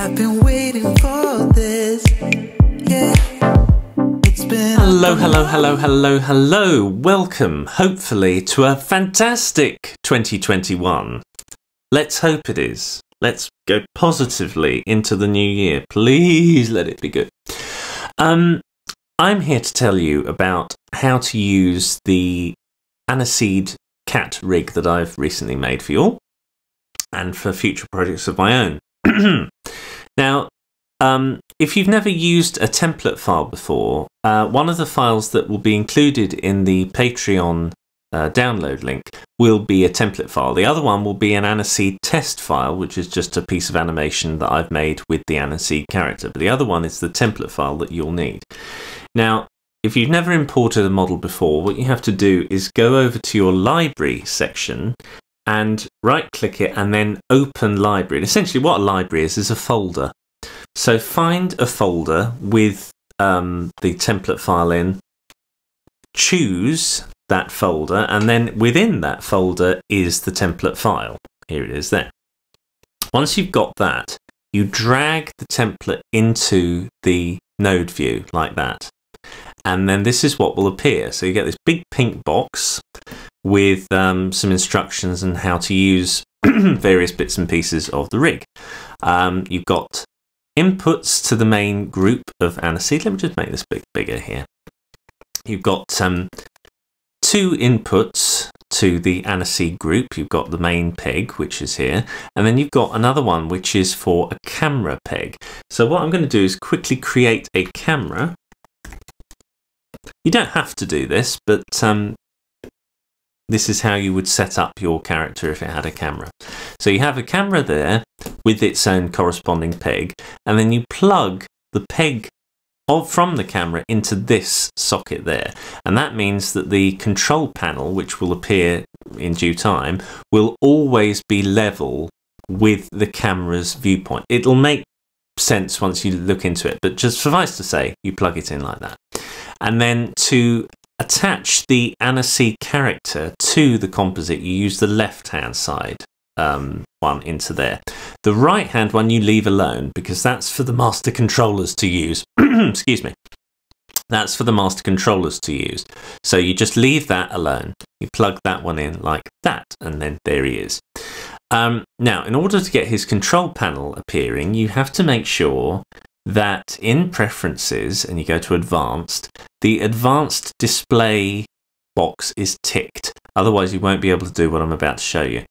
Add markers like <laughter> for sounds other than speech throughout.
I've been waiting for this. Yeah. Hello, hello, hello, hello, hello. Welcome, hopefully, to a fantastic 2021. Let's hope it is. Let's go positively into the new year. Please let it be good. Um, I'm here to tell you about how to use the Aniseed cat rig that I've recently made for you all and for future projects of my own. <clears throat> now, um, if you've never used a template file before, uh, one of the files that will be included in the Patreon uh, download link will be a template file. The other one will be an Aniseed test file, which is just a piece of animation that I've made with the Aniseed character. But the other one is the template file that you'll need. Now, if you've never imported a model before, what you have to do is go over to your library section and right click it and then open library. And essentially, what a library is, is a folder. So find a folder with um, the template file in, choose that folder, and then within that folder is the template file. Here it is there. Once you've got that, you drag the template into the node view like that. And then this is what will appear. So you get this big pink box with um, some instructions on how to use <clears throat> various bits and pieces of the rig. Um, you've got inputs to the main group of Aniseed. Let me just make this bit bigger here. You've got um, two inputs to the Aniseed group. You've got the main peg, which is here, and then you've got another one which is for a camera peg. So what I'm going to do is quickly create a camera. You don't have to do this, but um, this is how you would set up your character if it had a camera. So you have a camera there with its own corresponding peg, and then you plug the peg of, from the camera into this socket there. And that means that the control panel, which will appear in due time, will always be level with the camera's viewpoint. It'll make sense once you look into it, but just suffice to say, you plug it in like that. And then to attach the Aniseed character to the composite, you use the left hand side um, one into there. The right hand one you leave alone because that's for the master controllers to use. <clears throat> Excuse me. That's for the master controllers to use. So you just leave that alone. You plug that one in like that, and then there he is. Um, now, in order to get his control panel appearing, you have to make sure that in preferences, and you go to advanced, the advanced display box is ticked. Otherwise, you won't be able to do what I'm about to show you.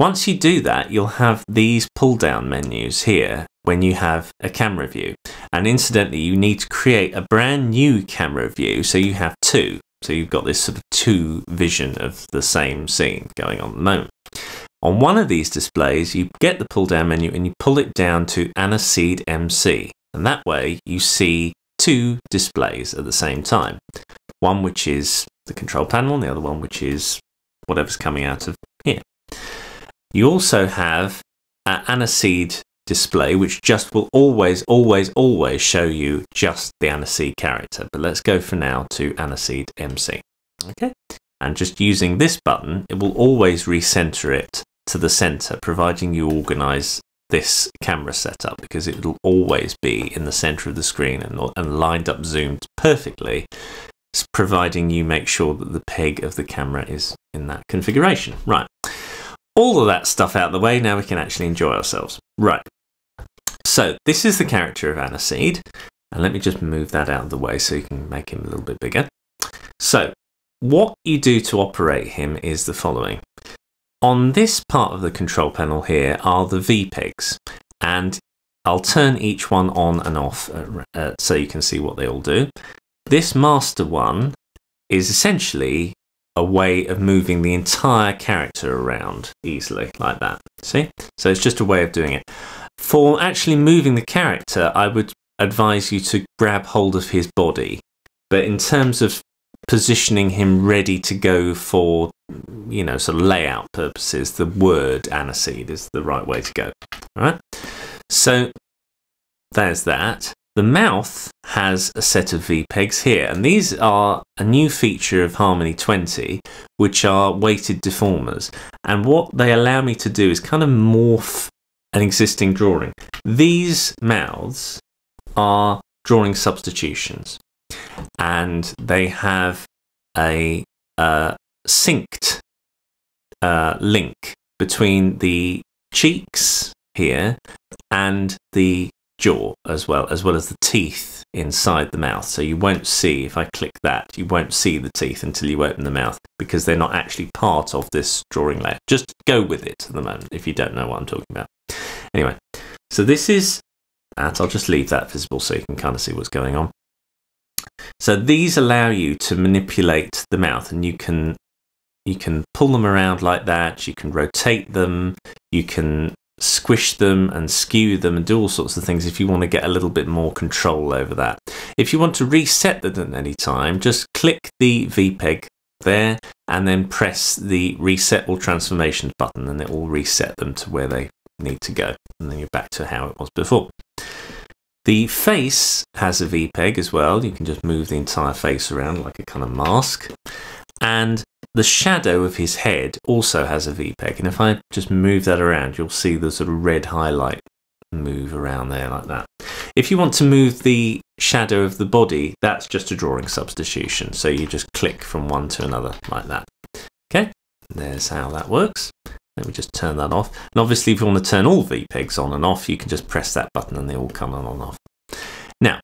Once you do that, you'll have these pull down menus here when you have a camera view. And incidentally, you need to create a brand new camera view so you have two. So you've got this sort of two vision of the same scene going on at the moment. On one of these displays, you get the pull down menu and you pull it down to Aniseed MC. And that way you see two displays at the same time. One which is the control panel and the other one which is whatever's coming out of here. You also have an Aniseed display which just will always, always, always show you just the Aniseed character. But let's go for now to Aniseed MC. Okay, and just using this button, it will always recenter it to the center, providing you organize this camera setup because it will always be in the center of the screen and, and lined up zoomed perfectly providing you make sure that the peg of the camera is in that configuration. Right, all of that stuff out of the way, now we can actually enjoy ourselves. Right, so this is the character of Aniseed, and let me just move that out of the way so you can make him a little bit bigger. So, what you do to operate him is the following. On this part of the control panel here are the V-pegs, and I'll turn each one on and off uh, uh, so you can see what they all do. This master one is essentially a way of moving the entire character around easily, like that. See? So it's just a way of doing it. For actually moving the character, I would advise you to grab hold of his body. But in terms of positioning him ready to go for, you know, sort of layout purposes, the word aniseed is the right way to go. All right? So there's that. The mouth has a set of V-pegs here, and these are a new feature of Harmony 20, which are weighted deformers. And what they allow me to do is kind of morph an existing drawing. These mouths are drawing substitutions and they have a uh, synced uh, link between the cheeks here and the jaw as well, as well as the teeth inside the mouth. So you won't see, if I click that, you won't see the teeth until you open the mouth because they're not actually part of this drawing layer. Just go with it at the moment if you don't know what I'm talking about. Anyway, so this is that. I'll just leave that visible so you can kind of see what's going on. So these allow you to manipulate the mouth and you can you can pull them around like that, you can rotate them, you can squish them and skew them and do all sorts of things if you want to get a little bit more control over that. If you want to reset them at any time, just click the VPEG there and then press the reset or transformation button and it will reset them to where they need to go and then you're back to how it was before. The face has a VPEG as well. You can just move the entire face around like a kind of mask. And the shadow of his head also has a VPEG. And if I just move that around, you'll see the sort of red highlight move around there like that. If you want to move the shadow of the body, that's just a drawing substitution. So you just click from one to another like that. Okay, there's how that works. Let me just turn that off. And obviously, if you want to turn all VPEGs on and off, you can just press that button and they all come on and off. Now,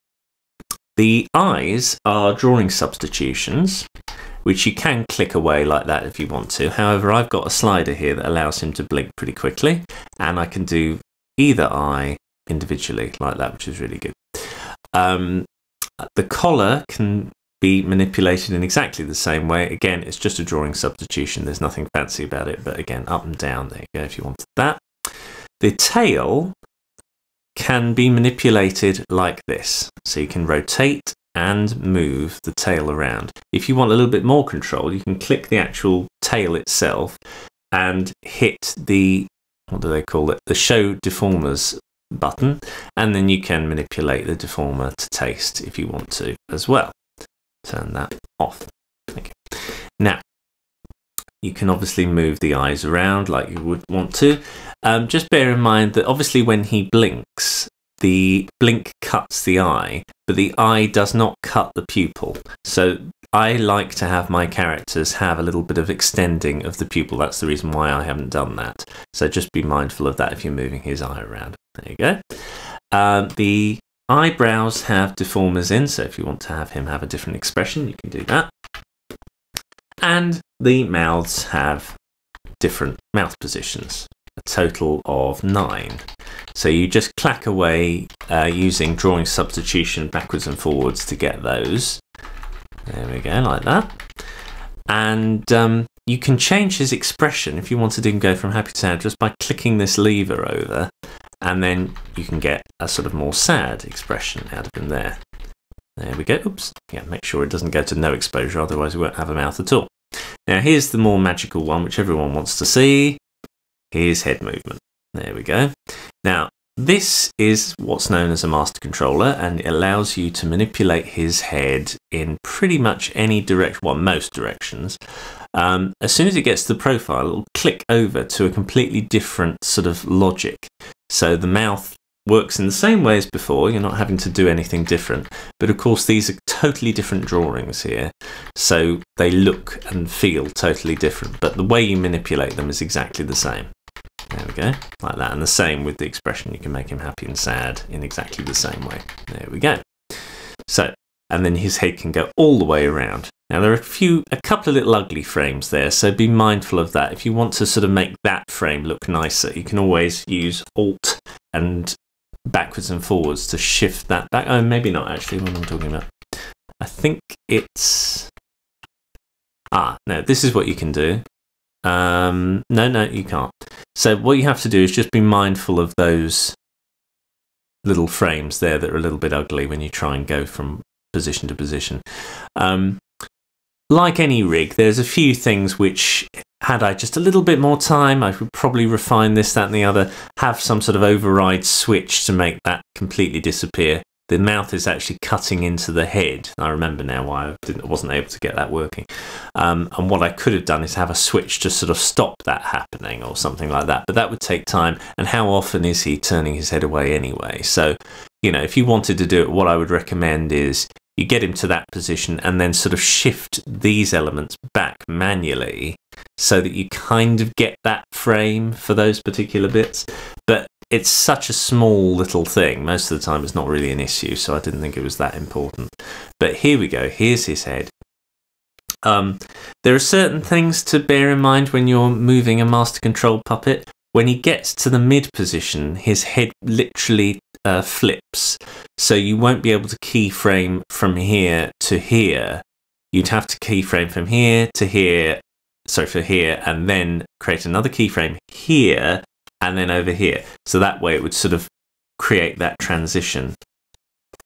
the eyes are drawing substitutions, which you can click away like that if you want to. However, I've got a slider here that allows him to blink pretty quickly, and I can do either eye individually like that, which is really good. Um, the collar can be manipulated in exactly the same way. Again, it's just a drawing substitution. There's nothing fancy about it, but again, up and down, there you go, if you wanted that. The tail can be manipulated like this. So you can rotate and move the tail around. If you want a little bit more control, you can click the actual tail itself and hit the, what do they call it, the show deformers button, and then you can manipulate the deformer to taste if you want to as well turn that off. Okay. Now, you can obviously move the eyes around like you would want to. Um, just bear in mind that obviously when he blinks, the blink cuts the eye, but the eye does not cut the pupil. So I like to have my characters have a little bit of extending of the pupil. That's the reason why I haven't done that. So just be mindful of that if you're moving his eye around. There you go. Um, the Eyebrows have deformers in, so if you want to have him have a different expression, you can do that. And the mouths have different mouth positions, a total of nine. So you just clack away uh, using drawing substitution backwards and forwards to get those. There we go, like that. And um, you can change his expression if you wanted him to go from happy to sad just by clicking this lever over and then you can get a sort of more sad expression out of him there. There we go. Oops. Yeah, make sure it doesn't go to no exposure, otherwise we won't have a mouth at all. Now here's the more magical one, which everyone wants to see. Here's head movement. There we go. Now, this is what's known as a master controller, and it allows you to manipulate his head in pretty much any direction, well, most directions. Um, as soon as it gets to the profile, it'll click over to a completely different sort of logic. So the mouth works in the same way as before, you're not having to do anything different. But of course, these are totally different drawings here, so they look and feel totally different. But the way you manipulate them is exactly the same. There we go, like that. And the same with the expression, you can make him happy and sad in exactly the same way. There we go. So, and then his head can go all the way around. Now there are a few, a couple of little ugly frames there, so be mindful of that. If you want to sort of make that frame look nicer, you can always use Alt and backwards and forwards to shift that back. Oh, maybe not actually, what I'm talking about. I think it's... Ah, no, this is what you can do. Um, no, no, you can't. So what you have to do is just be mindful of those little frames there that are a little bit ugly when you try and go from position to position. Um, like any rig, there's a few things which, had I just a little bit more time, I would probably refine this, that, and the other, have some sort of override switch to make that completely disappear. the mouth is actually cutting into the head. I remember now why I wasn't able to get that working. Um, and what I could have done is have a switch to sort of stop that happening or something like that. But that would take time. And how often is he turning his head away anyway? So, you know, if you wanted to do it, what I would recommend is you get him to that position and then sort of shift these elements back manually so that you kind of get that frame for those particular bits. But it's such a small little thing. Most of the time, it's not really an issue, so I didn't think it was that important. But here we go. Here's his head. Um, there are certain things to bear in mind when you're moving a master control puppet. When he gets to the mid position, his head literally uh, flips. So you won't be able to keyframe from here to here. You'd have to keyframe from here to here, sorry, for here, and then create another keyframe here and then over here. So that way it would sort of create that transition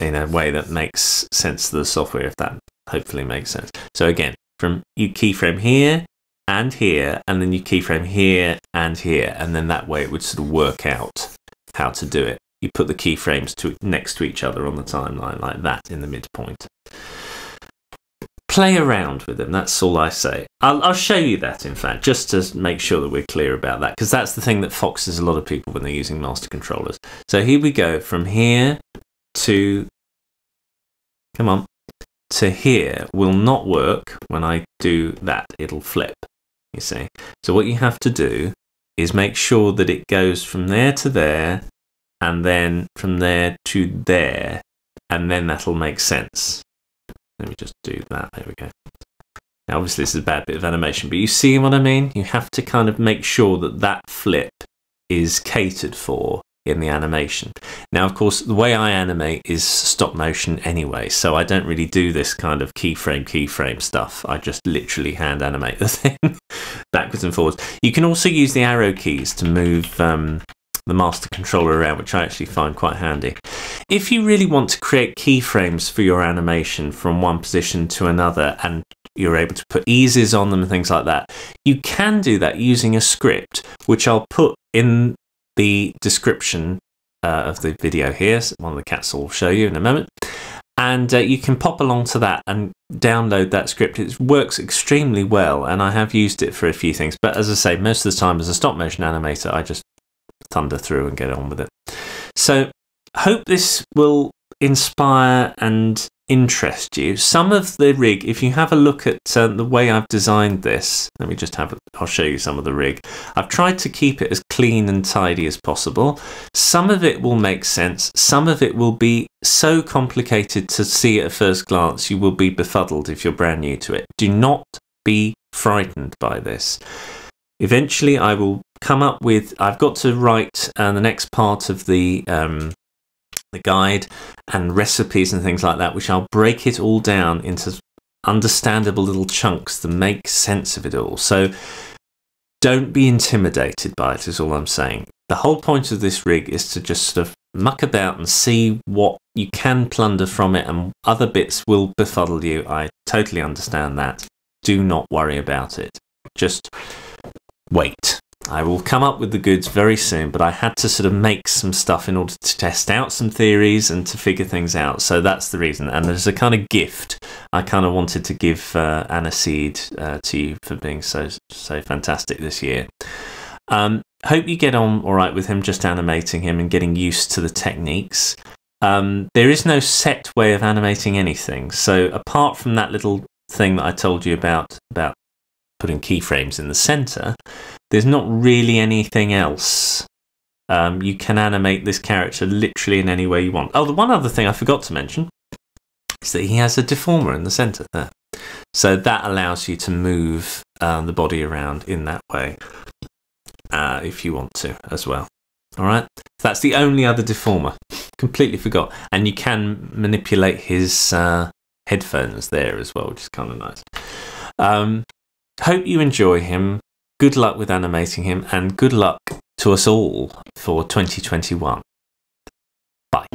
in a way that makes sense to the software, if that hopefully makes sense. So again, from you keyframe here and here, and then you keyframe here and here, and then that way it would sort of work out how to do it. You put the keyframes to next to each other on the timeline like that in the midpoint. Play around with them, that's all I say. I'll, I'll show you that, in fact, just to make sure that we're clear about that, because that's the thing that foxes a lot of people when they're using master controllers. So here we go, from here to, come on, to here will not work when I do that. It'll flip, you see. So what you have to do is make sure that it goes from there to there and then from there to there and then that'll make sense. Let me just do that. There we go. Now, obviously, this is a bad bit of animation, but you see what I mean? You have to kind of make sure that that flip is catered for in the animation. Now, of course, the way I animate is stop motion anyway, so I don't really do this kind of keyframe, keyframe stuff. I just literally hand animate the <laughs> thing backwards and forwards. You can also use the arrow keys to move um, the master controller around, which I actually find quite handy. If you really want to create keyframes for your animation from one position to another and you're able to put eases on them and things like that, you can do that using a script, which I'll put in the description uh, of the video here. One of the cats will show you in a moment. And uh, you can pop along to that and download that script. It works extremely well, and I have used it for a few things. But as I say, most of the time as a stop motion animator, I just thunder through and get on with it. So, hope this will inspire and interest you. Some of the rig, if you have a look at uh, the way I've designed this, let me just have, a, I'll show you some of the rig. I've tried to keep it as clean and tidy as possible. Some of it will make sense. Some of it will be so complicated to see at first glance, you will be befuddled if you're brand new to it. Do not be frightened by this. Eventually, I will come up with, I've got to write uh, the next part of the um, the guide and recipes and things like that, which I'll break it all down into understandable little chunks that make sense of it all. So don't be intimidated by it, is all I'm saying. The whole point of this rig is to just sort of muck about and see what you can plunder from it, and other bits will befuddle you. I totally understand that. Do not worry about it. Just wait. I will come up with the goods very soon, but I had to sort of make some stuff in order to test out some theories and to figure things out. So that's the reason. And there's a kind of gift I kind of wanted to give uh, Aniseed uh, to you for being so so fantastic this year. Um, hope you get on all right with him, just animating him and getting used to the techniques. Um, there is no set way of animating anything. So apart from that little thing that I told you about about putting keyframes in the center, there's not really anything else. Um, you can animate this character literally in any way you want. Oh, the one other thing I forgot to mention is that he has a deformer in the center there. So that allows you to move um, the body around in that way uh, if you want to as well. All right, that's the only other deformer. Completely forgot. And you can manipulate his uh, headphones there as well, which is kind of nice. Um, Hope you enjoy him. Good luck with animating him, and good luck to us all for 2021. Bye.